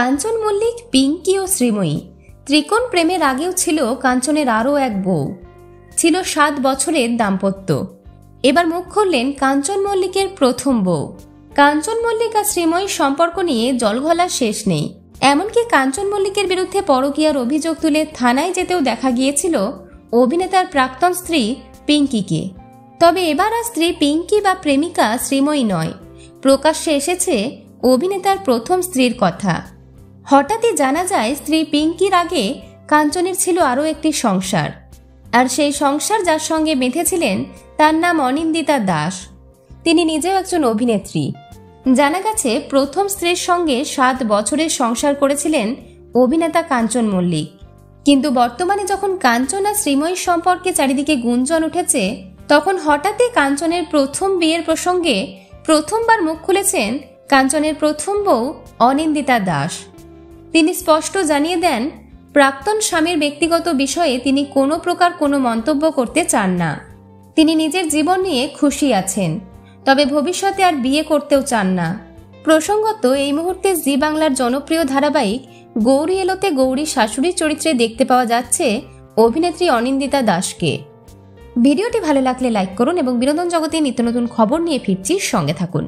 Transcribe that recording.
কাঞ্চন মল্লিক, পিঙ্কি ও শ্রীময়ী। ত্রিকোণ প্রেমের আগেও ছিল কাঞ্চনের আরও এক বউ। ছিল সাত বছরের দাম্পত্য। এবার মুখ খুললেন কাঞ্চন মল্লিকের প্রথম বউ। কাঞ্চন মল্লিক আর শ্রীময়ীর সম্পর্ক নিয়ে জলঘলা শেষ নেই। এমনকি কাঞ্চন মল্লিকের বিরুদ্ধে পরকীয়ার অভিযোগ তুলে থানায় যেতেও দেখা গিয়েছিল অভিনেতার প্রাক্তন স্ত্রী পিঙ্কিকে। তবে এবার আর স্ত্রী পিঙ্কি বা প্রেমিকা শ্রীময়ী নয়। প্রকাশ্যে এসেছে অভিনেতার প্রথম স্ত্রীর কথা। হঠাৎই জানা যায়, স্ত্রী পিঙ্কির আগে কাঞ্চনের ছিল আরও একটি সংসার। আর সেই সংসার যার সঙ্গে বেঁধেছিলেন, তার নাম অনিন্দিতা দাস। তিনি নিজেও একজন অভিনেত্রী। জানা গেছে, প্রথম স্ত্রীর সঙ্গে সাত বছরের সংসার করেছিলেন অভিনেতা কাঞ্চন মল্লিক। কিন্তু বর্তমানে যখন কাঞ্চন আর শ্রীময়ীর সম্পর্কে চারিদিকে গুঞ্জন উঠেছে, তখন হঠাৎই কাঞ্চনের প্রথম বিয়ের প্রসঙ্গে প্রথমবার মুখ খুলেছেন কাঞ্চনের প্রথম বউ অনিন্দিতা দাস। তিনি স্পষ্ট জানিয়ে দেন, প্রাক্তন স্বামীর ব্যক্তিগত বিষয়ে তিনি কোনো প্রকার কোনো মন্তব্য করতে চান না। তিনি নিজের জীবন নিয়ে খুশি আছেন, তবে ভবিষ্যতে আর বিয়ে করতেও চান না। প্রসঙ্গত, এই মুহূর্তে জি বাংলার জনপ্রিয় ধারাবাহিক গৌরী এলোতে গৌরী শাশুড়ির চরিত্রে দেখতে পাওয়া যাচ্ছে অভিনেত্রী অনিন্দিতা দাসকে। ভিডিওটি ভালো লাগলে লাইক করুন এবং বিনোদন জগতে নিত্য নতুন খবর নিয়ে ফিরছি, সঙ্গে থাকুন।